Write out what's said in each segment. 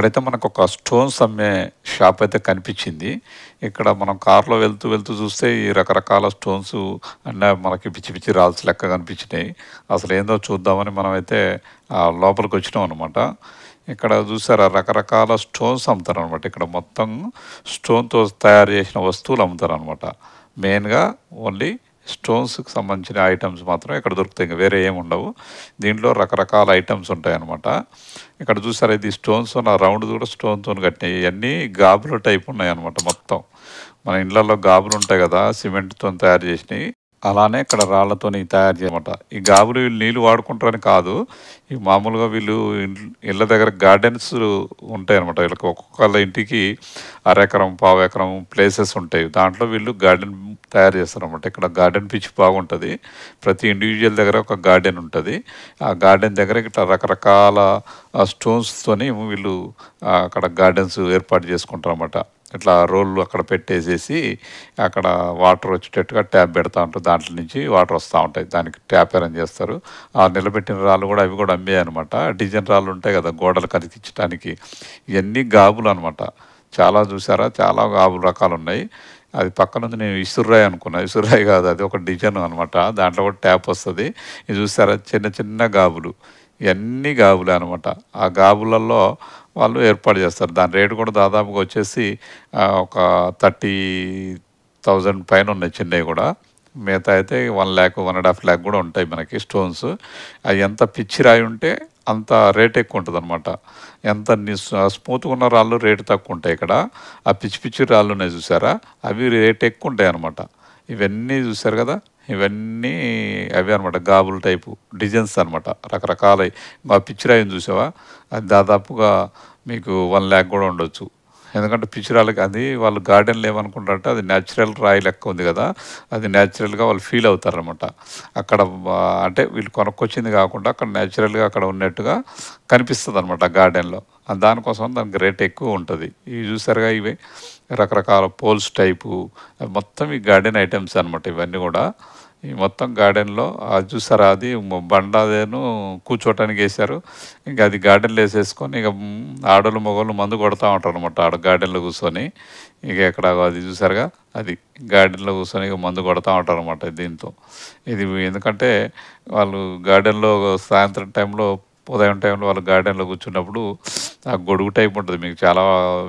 ఇక్కడైతే మనకు ఒక స్టోన్స్ అమ్మే షాప్ అయితే కనిపించింది. ఇక్కడ మనం కార్లో వెళ్తూ వెళ్తూ చూస్తే ఈ రకరకాల స్టోన్స్ అన్న మనకి పిచ్చి పిచ్చి రాల్స్ లెక్క కనిపించినాయి. అసలు ఏందో చూద్దామని మనమైతే ఆ, లోపలికి వచ్చినాం అనమాట ఇక్కడ చూసారా రకరకాల స్టోన్స్ అమ్ముతారు అనమాట ఇక్కడ మొత్తం స్టోన్తో తయారు చేసిన వస్తువులు అమ్ముతారు అనమాట మెయిన్గా ఓన్లీ స్టోన్స్కి సంబంధించిన ఐటమ్స్ మాత్రం ఇక్కడ దొరుకుతాయి? ఇంకా వేరే ఏమి ఉండవు. దీంట్లో రకరకాల ఐటమ్స్ ఉంటాయి అనమాట ఇక్కడ చూసారా ఇది స్టోన్స్ నా రౌండ్ కూడా స్టోన్తో కట్టినాయి. ఇవన్నీ గాబుల టైప్ ఉన్నాయి అనమాట మొత్తం. మన ఇళ్ళల్లో గాబులు ఉంటాయి కదా సిమెంట్తో తయారు చేసినవి. అలానే ఇక్కడ రాళ్ళతోని తయారు చేయమాట. ఈ గాబులు వీళ్ళు నీళ్ళు వాడుకుంటారని కాదు. ఈ మామూలుగా వీళ్ళు ఇళ్ళ దగ్గర గార్డెన్స్ ఉంటాయి అనమాట వీళ్ళకి ఒక్కొక్కళ్ళ ఇంటికి అరెకరం పావు ఎకరం ప్లేసెస్ ఉంటాయి. దాంట్లో వీళ్ళు గార్డెన్ తయారు చేస్తారు అనమాట ఇక్కడ గార్డెన్ పిచ్ బాగుంటుంది. ప్రతి ఇండివిజువల్ దగ్గర ఒక గార్డెన్ ఉంటుంది. ఆ గార్డెన్ దగ్గర ఇట్లా రకరకాల స్టోన్స్తోని వీళ్ళు అక్కడ గార్డెన్స్ ఏర్పాటు చేసుకుంటారు అనమాట ఇట్లా రోళ్ళు అక్కడ పెట్టేసేసి అక్కడ వాటర్ వచ్చేటట్టుగా ట్యాప్ పెడతా ఉంటారు. దాంట్లో నుంచి వాటర్ వస్తూ ఉంటాయి. దానికి ట్యాప్ ఎరం చేస్తారు. ఆ నిలబెట్టిన రాళ్ళు కూడా అవి కూడా అమ్మే అనమాట. డిజైన్ రాళ్ళు ఉంటాయి కదా గోడలు కనిపించడానికి ఇవన్నీ గాబులు అనమాట. చాలా చూసారా? చాలా గాబులు రకాలు ఉన్నాయి. అది పక్కన ఉంది నేను ఇసుర్రాయి అనుకున్నా. ఇసుర్రాయి కాదు అది ఒక డిజైన్ అనమాట. దాంట్లో కూడా ట్యాప్ వస్తుంది. ఇది చూసారా? చిన్న చిన్న గాబులు. ఇవన్నీ గాబులే అనమాట ఆ గాబులలో వాళ్ళు ఏర్పాటు చేస్తారు. దాని రేటు కూడా దాదాపుగా వచ్చేసి ఒక థర్టీ థౌజండ్ పైన ఉన్నాయి చిన్నవి కూడా. మిగతా అయితే one lakh one and half lakh కూడా ఉంటాయి మనకి స్టోన్స్. అవి ఎంత పిచ్చి రాయి ఉంటే అంత రేట్ ఎక్కువ ఉంటుంది అనమాట ఎంత స్మూత్గా ఉన్న రాళ్ళు రేటు తక్కువ ఉంటాయి ఇక్కడ. ఆ పిచ్చి పిచ్చి రాళ్ళు ఉన్నాయి చూసారా? అవి రేట్ ఎక్కువ ఉంటాయి అనమాట ఇవన్నీ చూసారు కదా? ఇవన్నీ అవి అనమాట గాబుల్ టైపు డిజైన్స్ అనమాట రకరకాల. ఆ పిచ్చిరాయిని చూసావా? అది దాదాపుగా మీకు వన్ ల్యాక్ కూడా ఉండొచ్చు. ఎందుకంటే పిచ్చిరాళ్ళకి అది వాళ్ళు గార్డెన్లు ఏమనుకుంటారంటే అది న్యాచురల్ రాయి లెక్క ఉంది కదా అది న్యాచురల్గా వాళ్ళు ఫీల్ అవుతారనమాట అక్కడ అంటే వీళ్ళు కొనుక్కొచ్చింది కాకుండా అక్కడ న్యాచురల్గా అక్కడ ఉన్నట్టుగా కనిపిస్తుంది అనమాట గార్డెన్లో. దానికోసం దానికి రేట్ ఎక్కువ ఉంటుంది. ఇవి చూసారుగా ఇవి రకరకాల పోల్స్ టైపు మొత్తం ఈ గార్డెన్ ఐటమ్స్ అనమాట ఇవన్నీ కూడా. ఈ మొత్తం గార్డెన్లో అది చూసారా అది బండాదేను కూర్చోటానికి వేశారు. ఇంకా అది గార్డెన్లో వేసేసుకొని ఇక ఆడోళ్ళు మగవాళ్ళు మందు కొడతా ఉంటారు అనమాట ఆడ గార్డెన్లో కూర్చొని. ఇక ఎక్కడ అది చూసారుగా అది గార్డెన్లో కూర్చొని ఇక మందు కొడతా ఉంటారు అనమాట దీంతో. ఇది ఎందుకంటే వాళ్ళు గార్డెన్లో సాయంత్రం టైంలో ఉదయం టైంలో వాళ్ళు గార్డెన్లో కూర్చున్నప్పుడు ఆ గొడుగు టైప్ ఉంటుంది. మీకు చాలా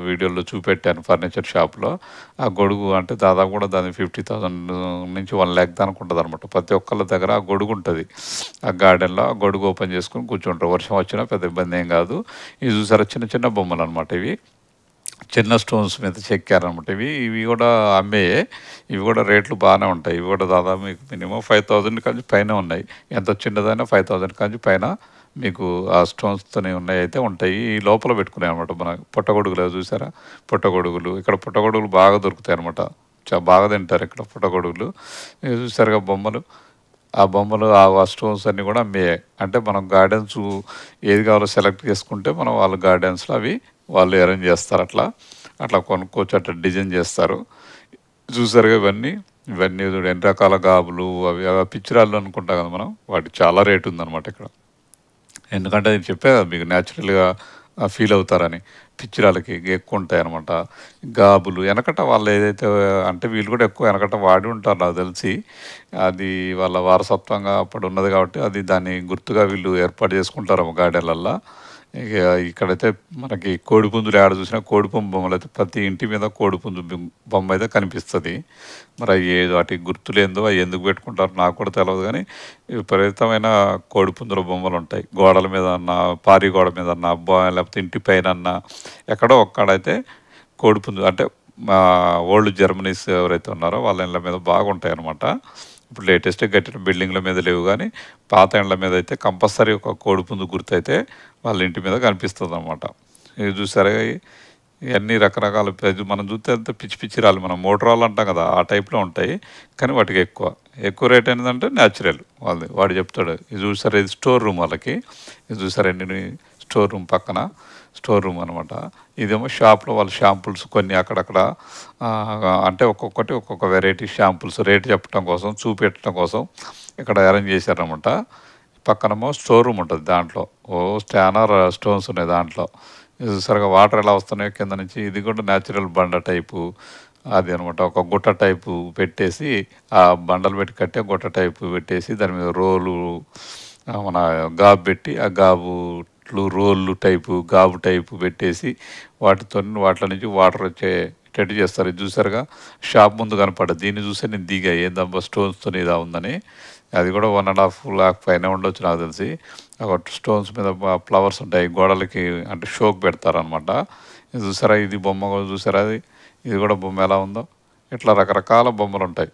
వీడియోల్లో చూపెట్టాను ఫర్నిచర్ షాప్లో. ఆ గొడుగు అంటే దాదాపు కూడా దాని ఫిఫ్టీ థౌసండ్ నుంచి వన్ ల్యాక్ దానికి ఉంటుంది అనమాట ప్రతి ఒక్కళ్ళ దగ్గర ఆ గొడుగు ఉంటుంది. ఆ గార్డెన్లో ఆ గొడుగు ఓపెన్ చేసుకుని కూర్చుంటారు. వర్షం వచ్చినా పెద్ద ఇబ్బంది ఏం కాదు. ఇది చూసారా? చిన్న చిన్న బొమ్మలు అనమాట ఇవి. చిన్న స్టోన్స్ మీద చెక్కారనమాట. ఇవి ఇవి కూడా అమ్మేయే ఇవి కూడా రేట్లు బాగానే ఉంటాయి. ఇవి కూడా దాదాపు మీకు మినిమం ఫైవ్ థౌజండ్ కాంచి పైన ఉన్నాయి. ఎంత చిన్నదైనా ఫైవ్ థౌజండ్ కాంచి పైన మీకు ఆ స్టోన్స్తోనే ఉన్నాయి అయితే ఉంటాయి. ఈ లోపల పెట్టుకున్నాయి అనమాట మన పుట్టగొడుగులు చూసారా? పుట్టగొడుగులు. ఇక్కడ పుట్టగొడుగులు బాగా దొరుకుతాయి అనమాట చాలా బాగా తింటారు ఇక్కడ పుట్టగొడుగులు. చూసారుగా బొమ్మలు. ఆ బొమ్మలు ఆ స్టోన్స్ అన్నీ కూడా అమ్మేయాయి అంటే మనం గార్డెన్స్ ఏది కావాలో సెలెక్ట్ చేసుకుంటే మనం వాళ్ళ గార్డెన్స్లో అవి వాళ్ళు అరేంజ్ చేస్తారు అట్లా. అట్లా కొనుక్కోవచ్చు అట్లా డిజైన్ చేస్తారు. చూసారుగా ఇవన్నీ? ఇవన్నీ ఎన్ని రకాల గాబులు అవి అవి పిచ్చిరాళ్ళు అనుకుంటాం కదా మనం. వాటికి చాలా రేటు ఉందన్నమాట ఇక్కడ. ఎందుకంటే నేను చెప్పే మీకు న్యాచురల్గా ఫీల్ అవుతారని. పిచ్చిరాలకి ఎక్కువ ఉంటాయి అనమాట గాబులు వెనకట వాళ్ళు ఏదైతే అంటే వీళ్ళు కూడా ఎక్కువ వెనకట వాడి ఉంటారు నాకు తెలిసి. అది వాళ్ళ వారసత్వంగా అప్పుడు ఉన్నది కాబట్టి అది దాన్ని గుర్తుగా వీళ్ళు ఏర్పాటు చేసుకుంటారు గార్డెన్లల్లో. ఇక ఇక్కడైతే మనకి కోడిపుంజులు ఆడ చూసినా కోడిపుంజు బొమ్మలు అయితే ప్రతి ఇంటి మీద కోడిపుంజు బొమ్మ- బొమ్మ అయితే కనిపిస్తుంది. మరి అవి ఏదో వాటికి గుర్తులేందో అవి ఎందుకు పెట్టుకుంటారో నాకు కూడా తెలియదు కానీ విపరీతమైన కోడిపుంజుల బొమ్మలు ఉంటాయి. గోడల మీద అన్న పారి గోడ మీద అన్న లేకపోతే ఇంటి పైన అన్న ఎక్కడో ఒక్కడైతే కోడిపుంజు అంటే మా ఓల్డ్ జర్మనీస్ ఎవరైతే ఉన్నారో వాళ్ళ ఇళ్ళ మీద బాగుంటాయి అనమాట ఇప్పుడు లేటెస్ట్ కట్టిన బిల్డింగ్ల మీద లేవు కానీ పాత ఎండ్ల మీద అయితే కంపల్సరీ ఒక కోడిపుందు గుర్తు అయితే వాళ్ళ ఇంటి మీద కనిపిస్తుంది అనమాట ఇది చూసారా? ఇవన్నీ రకరకాల మనం చూస్తే అంత పిచ్చి పిచ్చి రాళ్ళు. మనం మోటరాలు అంటాం కదా ఆ టైప్లో ఉంటాయి. కానీ వాటికి ఎక్కువ. ఎక్కువ రేట్ ఏంటంటే న్యాచురల్ వాళ్ళది వాడు చెప్తాడు. ఇది చూసారు? ఇది స్టోర్ రూమ్ వాళ్ళకి. ఇది చూసారు? ఎన్ని స్టోర్ రూమ్ పక్కన. స్టోర్ రూమ్ అనమాట ఇదేమో షాప్లో వాళ్ళ షాంపుల్స్ కొన్ని అక్కడక్కడ అంటే ఒక్కొక్కటి ఒక్కొక్క వెరైటీ షాంపుల్స్ రేటు చెప్పడం కోసం చూపెట్టడం కోసం ఇక్కడ అరేంజ్ చేశారనమాట పక్కనమో స్టోర్ రూమ్ ఉంటుంది దాంట్లో. ఓ స్టానర్ స్టోన్స్ ఉన్నాయి దాంట్లో. సరిగా వాటర్ ఎలా వస్తున్నాయో కింద నుంచి ఇది కూడా న్యాచురల్ బండ టైపు అది అనమాట ఒక గుట్ట టైపు పెట్టేసి ఆ బండలు పెట్టి కట్టే గుట్ట టైపు పెట్టేసి దాని మీద రోలు మన గాబు పెట్టి ఆ గాబు గాబులు రోళ్ళు టైపు గాబు టైపు పెట్టేసి వాటితో వాటిలో నుంచి వాటర్ వచ్చేటట్టు చేస్తారు. ఇది చూసారుగా? షాప్ ముందు కనపడ దీన్ని చూస్తే నేను దిగా. ఏందబ్బా స్టోన్స్తో ఇదా ఉందని. అది కూడా వన్ అండ్ హాఫ్ లాక్ పైన ఉండొచ్చు నాకు తెలిసి. ఒక స్టోన్స్ మీద ఫ్లవర్స్ ఉంటాయి. గోడలకి అంటే షోక్ పెడతారనమాట ఇది చూసారా? ఇది బొమ్మ కూడా చూసారా? అది ఇది కూడా బొమ్మ ఎలా ఉందో? ఇట్లా రకరకాల బొమ్మలు ఉంటాయి.